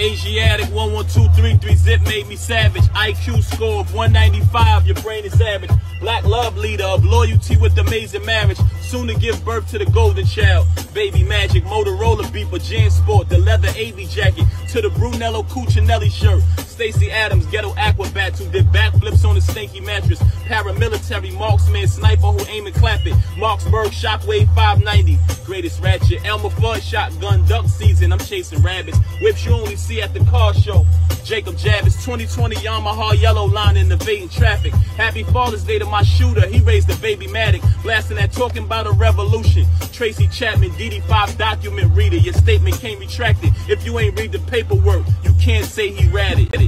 Asiatic 11233 zip made me savage. IQ score of 195, your brain is average. Black love leader of loyalty with amazing marriage. Soon to give birth to the golden child. Baby magic, Motorola beeper, Jan Sport, the leather AV jacket, to the Brunello Cucinelli shirt. Stacy Adams, ghetto acrobats who did backflips on a stinky mattress. Paramilitary marksman, sniper who aim and clap it. Mossberg Shockwave 590, greatest ratchet. Elmer Fudd shotgun duck season. I'm chasing rabbits. Whips you only see at the car show. Jacob Javits, 2020 Yamaha yellow line in evading traffic. Happy Father's Day to my shooter. He raised the baby Matic, blasting that talking about a revolution. Tracy Chapman, DD5 document reader. Your statement can't. If you ain't read the paperwork, you can't say he ratted it.